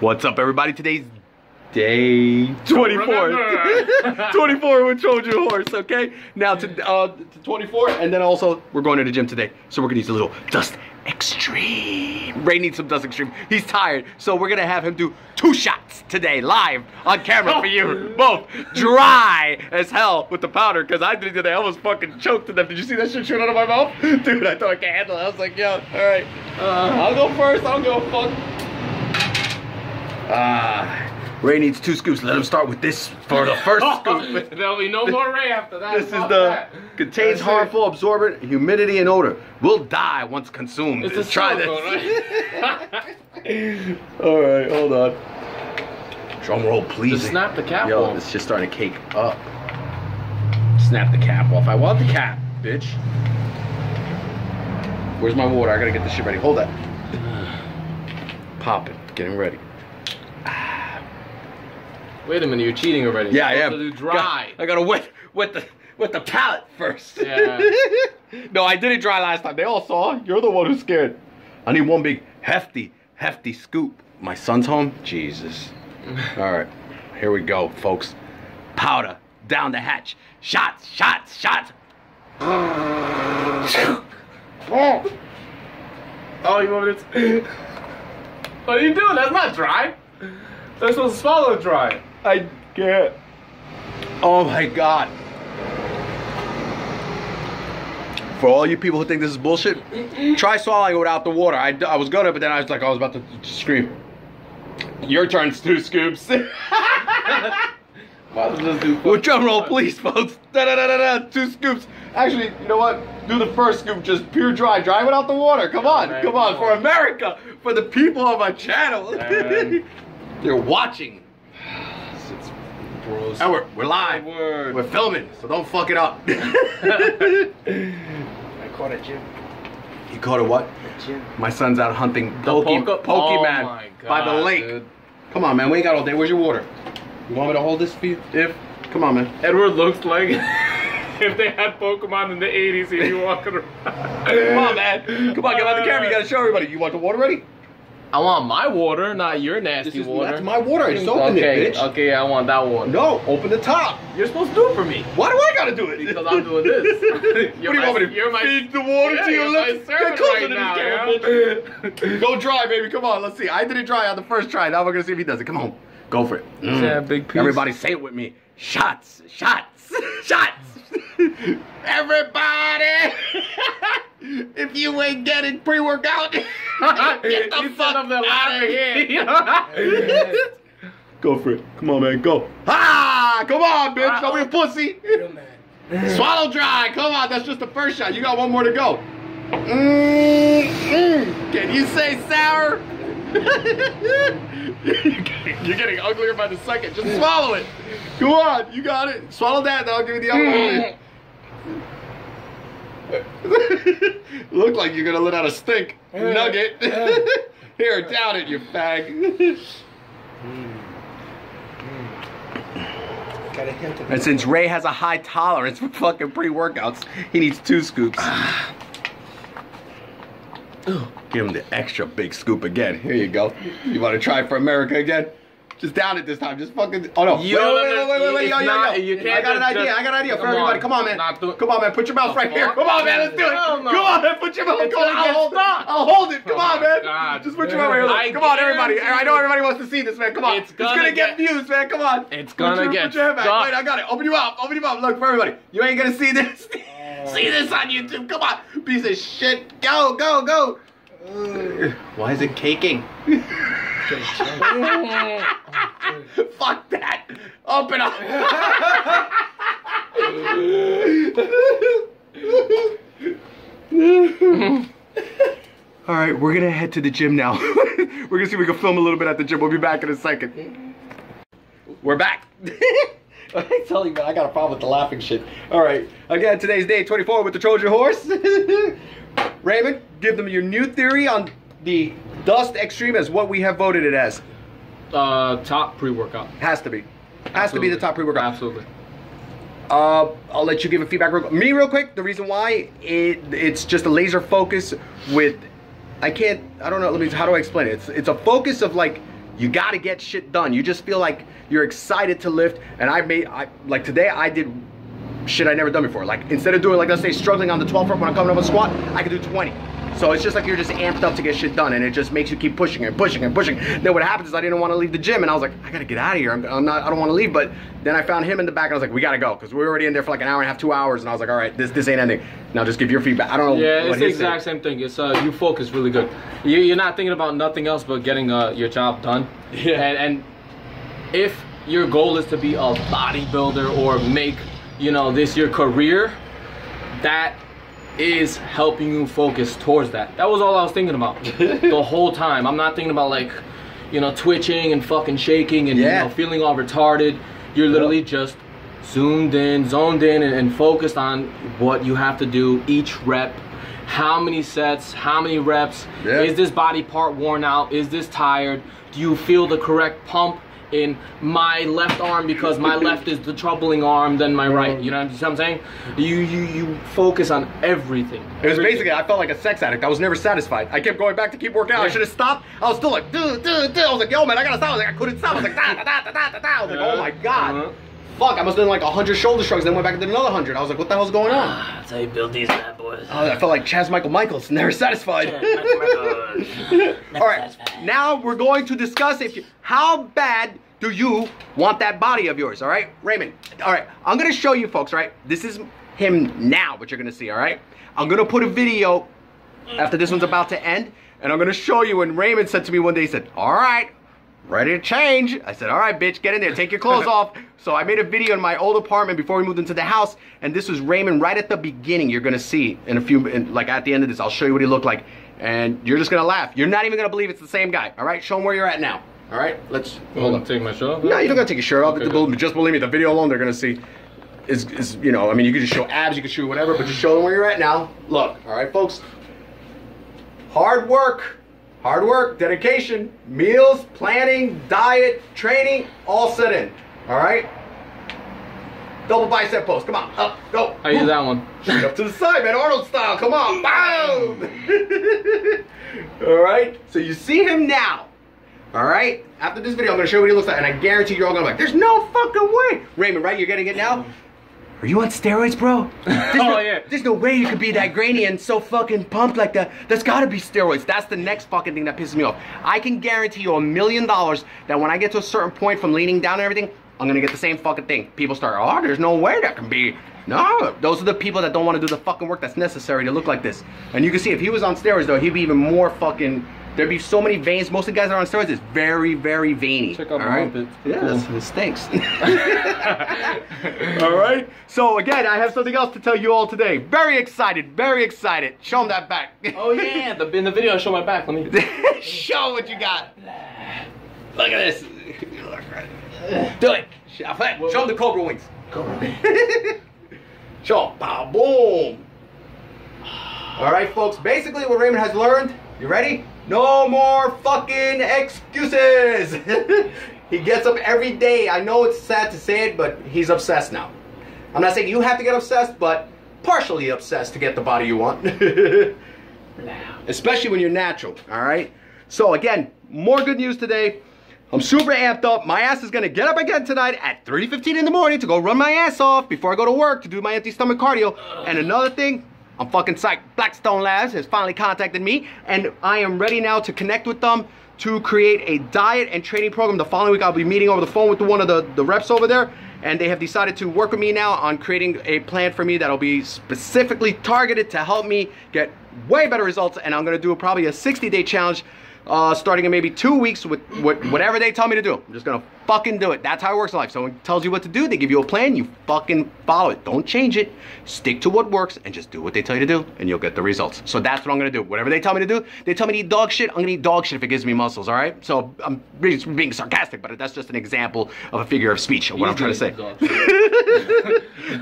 What's up, everybody? Today's day 24. remember. 24 with Trojan Horse, okay? Now to, uh, to 24, and then also we're going to the gym today. So we're gonna use a little Dust Extreme. Ray needs some Dust Extreme. He's tired, so we're gonna have him do two shots today, live on camera for you. Both dry as hell with the powder, because I did it today. I almost fucking choked to death. Did you see that shit shoot out of my mouth? Dude, I thought I could handle it. I was like, yo, alright. Uh, I'll go first. I'll go fuck. Ah. Ray needs two scoops. Let him start with this for the first scoop. There'll be no more Ray after that. This is the that. contains That's it. harmful absorbent, humidity, and odor. Will die once consumed. It's a Try this. right? All right, hold on. Drum roll, please. Just snap the cap Yo, off. it's just starting to cake up. Snap the cap off. I want the cap, bitch. Where's my water? I gotta get this shit ready. Hold that. Pop it. Getting ready. Wait a minute, you're cheating already. Yeah, I am. to do dry. I gotta wet wet the wet the palate first. Yeah. no, I did it dry last time. They all saw. You're the one who's scared. I need one big hefty, hefty scoop. My son's home. Jesus. All right, here we go, folks. Powder down the hatch. Shots, shots, shots. Oh. oh, you want me to? what are you doing? That's not dry. That's supposed to swallow dry. I can't. Oh my god. For all you people who think this is bullshit, try swallowing it without the water. I, I was gonna, but then I was like, I was about to scream. Your turn, two scoops. Well just do. Well, drum roll, please, folks. Da da da. Two scoops. Actually, you know what? Do the first scoop, just pure dry. Dry without the water. Come on, come on, for. America, for the people on my channel. They're watching, gross. and we're we're live. word. We're filming, so don't fuck it up. I caught a gym. you caught a what? A gym. My son's out hunting The Poke, Poke- Pokemon Oh by the lake. dude. Come on, man. We ain't got all day. Where's your water? You want me to hold this for you? If come on, man. Edward looks like if they had Pokemon in the 80s, he'd be walking around. Come on, man. Come on, get out the camera. You gotta show everybody. You want the water ready? I want my water, not your nasty This is water. that's my water. I just opened okay, it, bitch. Okay, I want that water. No, open the top. You're supposed to do it for me. Why do I gotta do it? Because I'm doing this. what do You're my- want me to you're my- feed the water Yeah, to your lips? servant Get closer right to this now, camera, bitch. Go dry, baby. Come on. Let's see. I did it dry on the first try. Now we're gonna see if he does it. Come on. Go for it. Mm. Yeah, big piece. Everybody say it with me. Shots. Shots. Shots. Everybody. if you ain't getting pre-workout, get the You fuck set up the out of here. here. Go for it. Come on, man. Go. Ah! Come on, bitch. Don't be a pussy. Real man. Swallow dry. Come on. That's just the first shot. You got one more to go. Mm, mm. Can you say sour? You're getting uglier by the second. Just swallow it. Go on. You got it. Swallow that, then I'll give you the other one. Look like you're going to let out a stink. Nugget. Here, down it, you fag. Got a hint of And since Ray has a high tolerance for fucking pre-workouts, he needs two scoops. Give him the extra big scoop again. Here you go. You want to try for America again? Just down it this time. Just fucking. Oh no. You wait, wait, wait, wait, wait, wait, it's yo, yo, not- yo. you can't I got an idea. just- I got an idea for everybody. on. Come on, man. Come on, man. Put your mouth right here. Come on, man. Let's do it. Come on, man. Put your mouth. It's Come on. gonna I'll hold. I'll hold it. Come Oh on, my man. God. Just put your mouth right here. Come on, everybody. I know everybody wants to see this, man. Come on. It's gonna get, get- views, man. Come on. It's gonna your- get Put your head back. Wait, I got it. Open your mouth. Open your mouth. Look for everybody. You ain't gonna see this. see this on YouTube. Come on. Piece of shit. Go, go, go. Why is it caking? Fuck that. Open up. All right, we're gonna head to the gym now. we're gonna see if we can film a little bit at the gym. We'll be back in a second. We're back. I tell you, man, I got a problem with the laughing shit. All right, again, today's day 24 with the Trojan horse. Raymond, give them your new theory on the Dust Extreme as what we have voted it as. Uh, top pre-workout. Has to be. Has to be the top pre-workout. Absolutely. Uh, I'll let you give a feedback. Real, me, real quick. The reason why it it's just a laser focus with I can't. I don't know. Let me. How do I explain it? It's it's a focus of like you got to get shit done. You just feel like you're excited to lift. And I made. I like today. I did shit I never done before. Like instead of doing like let's say struggling on the 12 front when I'm coming up a squat, I could do 20. So it's just like you're just amped up to get shit done, and it just makes you keep pushing and pushing and pushing. Then what happens is I didn't want to leave the gym, and I was like, I gotta get out of here. I'm, I'm not. I don't want to leave. But then I found him in the back, and I was like, we gotta go because we were already in there for like an hour and a half, two hours, and I was like, all right, this this ain't ending. Now just give your feedback. I don't know. Yeah, it's the exact same thing. It's uh, you focus really good. You, you're not thinking about nothing else but getting uh, your job done. Yeah. And, and if your goal is to be a bodybuilder or make, you know, this your career, that is helping you focus towards that. That was all I was thinking about the whole time. I'm not thinking about like, you know, twitching and fucking shaking and Yeah. you know feeling all retarded. You're literally just zoomed in, zoned in, and, and focused on what you have to do each rep. How many sets? How many reps? Yeah. Is this body part worn out? Is this tired? Do you feel the correct pump in my left arm because my left is the troubling arm than my right? You know what I'm saying? You you you focus on everything. It was Everything. basically, I felt like a sex addict. I was never satisfied. I kept going back to keep working out. I should have stopped. I was still like, dude, dude, dude. I was like, yo, man, I gotta stop. I was like, I couldn't stop. I was like, da, da, da, da, da. I was like, oh my God. Uh-huh. Fuck, I must have done like 100 shoulder shrugs, then went back and did another 100. I was like, what the hell's going on? Ah, that's how you build these bad boys. Oh, I felt like Chazz Michael Michaels, never satisfied. All right, now we're going to discuss if you, how bad do you want that body of yours, all right? Raymond, all right, I'm gonna show you folks, right? This is him now, what you're gonna see, all right? I'm gonna put a video after this one's about to end, and I'm gonna show you when Raymond said to me one day, he said, all right, ready to change. I said, all right, bitch, get in there, take your clothes off. So I made a video in my old apartment before we moved into the house, and this was Raymond right at the beginning. You're gonna see in a few, in, like at the end of this, I'll show you what he looked like, and you're just gonna laugh. You're not even gonna believe it's the same guy. All right, show him where you're at now. All right, let's hold on. take my shirt off. No, you don't gotta take your shirt off. Okay, The- just believe me, the video alone they're gonna see is, is you know, I mean, you can just show abs, you can show whatever, but just show them where you're at now. Look, all right, folks. Hard work, hard work, dedication, meals, planning, diet, training, all set in. All right. Double bicep pose. Come on, up, go. I use that one. Straight up to the side, man, Arnold style. Come on, boom. all right. So you see him now. All right. After this video, I'm gonna show you what he looks like, and I guarantee you're all gonna be like, "There's no fucking way." Raymond, right? You're getting it now. Are you on steroids, bro? There's oh, no, Oh, yeah. There's no way you could be that grainy and so fucking pumped like that. There's gotta be steroids. That's the next fucking thing that pisses me off. I can guarantee you a million dollars that when I get to a certain point from leaning down and everything, I'm gonna get the same fucking thing. People start, oh, there's no way that can be. No, those are the people that don't want to do the fucking work that's necessary to look like this. And you can see if he was on steroids though, he'd be even more fucking. There'd be so many veins. Most of the guys that are on steroids is very, very veiny. Check out all my right? Yeah, Cool. it stinks. all right. So again, I have something else to tell you all today. Very excited. Very excited. Show them that back. Oh yeah, the, in the video I show my back. Let me. Show what you got. Look at this. Do it. Show them the cobra wings. Show 'em. Pow, boom. All right, folks. Basically, what Raymond has learned. You ready? No more fucking excuses. he gets up every day. I know it's sad to say it, but he's obsessed now. I'm not saying you have to get obsessed, but partially obsessed to get the body you want. Especially when you're natural, all right? So again, more good news today. I'm super amped up. My ass is gonna get up again tonight at 3.15 in the morning to go run my ass off before I go to work to do my empty stomach cardio. And another thing, I'm fucking psyched. Blackstone Labs has finally contacted me and I am ready now to connect with them to create a diet and training program. The following week I'll be meeting over the phone with one of the, the reps over there and they have decided to work with me now on creating a plan for me that'll be specifically targeted to help me get way better results and I'm gonna do probably a 60 day challenge uh, starting in maybe two weeks with, with whatever they tell me to do. I'm just gonna fucking do it. That's how it works in life. Someone tells you what to do, they give you a plan, you fucking follow it. Don't change it. Stick to what works and just do what they tell you to do, and you'll get the results. So that's what I'm gonna do. Whatever they tell me to do, they tell me to eat dog shit, I'm gonna eat dog shit if it gives me muscles, all right? So I'm being sarcastic, but that's just an example of a figure of speech of what I'm trying to say.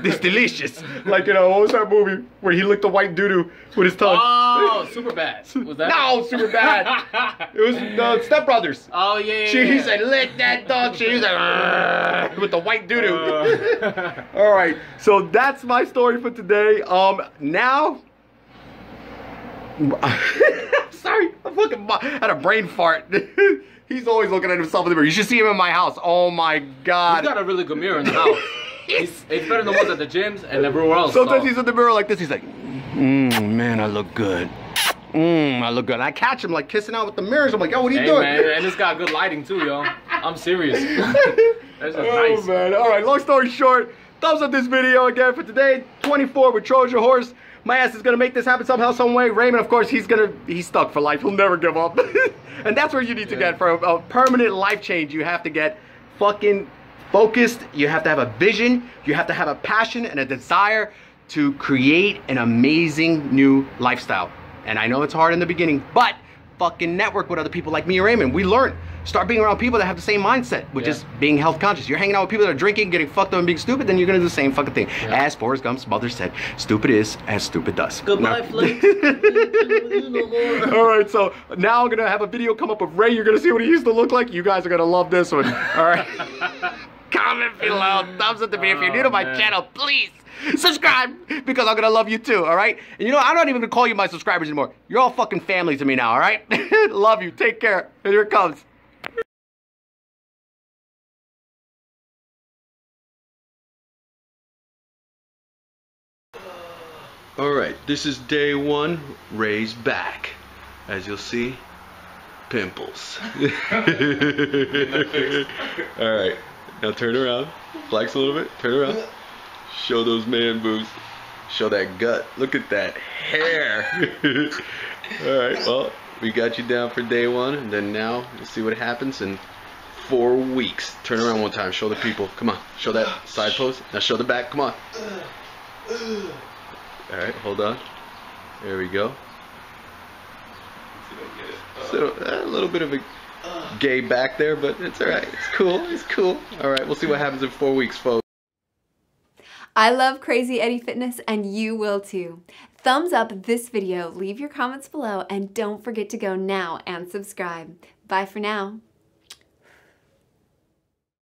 It's delicious. Like, you know, what was that movie where he licked the white doo-doo with his tongue? Oh, super bad. Was that? No, super bad. It was uh, Step Brothers. Oh yeah. yeah, She, he yeah. said, lick that dog shit. He was like, with the white doo doo. Uh. All right, so that's my story for today. Um, now Sorry, I fucking had a brain fart. He's always looking at himself in the mirror. You should see him in my house. Oh my god. He's got a really good mirror in the house. It's, it's better than the ones at the gyms and everywhere else. Sometimes so. he's in the mirror like this. He's like, mmm, man, I look good. Mmm, I look good. I catch him like kissing out with the mirrors. I'm like, yo, what are you Hey doing? man, and it's got good lighting too, yo. I'm serious. That's just oh nice. man. All right. Long story short, thumbs up this video again for today. 24 with Trojan Horse. My ass is gonna make this happen somehow, some way. Raymond, of course, he's gonna he's stuck for life. He'll never give up. and that's where you need to get for a, a permanent life change. You have to get fucking focused. You have to have a vision. You have to have a passion and a desire to create an amazing new lifestyle. And I know it's hard in the beginning, but fucking network with other people like me and Raymond. We learn. Start being around people that have the same mindset, which Yeah. is being health conscious. You're hanging out with people that are drinking, getting fucked up, and being stupid, then you're gonna do the same fucking thing. Yeah. As Forrest Gump's mother said, stupid is as stupid does. Goodbye, Now- Flint. no. All right, so now I'm gonna have a video come up of Ray. You're gonna see what he used to look like. You guys are gonna love this one. All right. Comment below, oh, thumbs up the video. If you're new to my Oh, man. channel, please subscribe because I'm gonna love you too. All right. And you know, I'm not even gonna call you my subscribers anymore. You're all fucking family to me now. All right. love you. Take care. Here it comes. All right, this is day one. Ray's back. As you'll see, pimples. All right, now turn around. Flex a little bit. Turn around. Show those man boobs. Show that gut. Look at that hair. All right, well, we got you down for day one, and then now we'll see what happens in four weeks. Turn around one time. Show the people. Come on. Show that side pose. Now show the back. Come on. All right, hold on. There we go. So a little bit of a gay back there, but it's all right. It's cool. It's cool. All right, we'll see what happens in four weeks, folks. I love Crazy Eddie Fitness and you will too. Thumbs up this video, leave your comments below, and don't forget to go now and subscribe. Bye for now.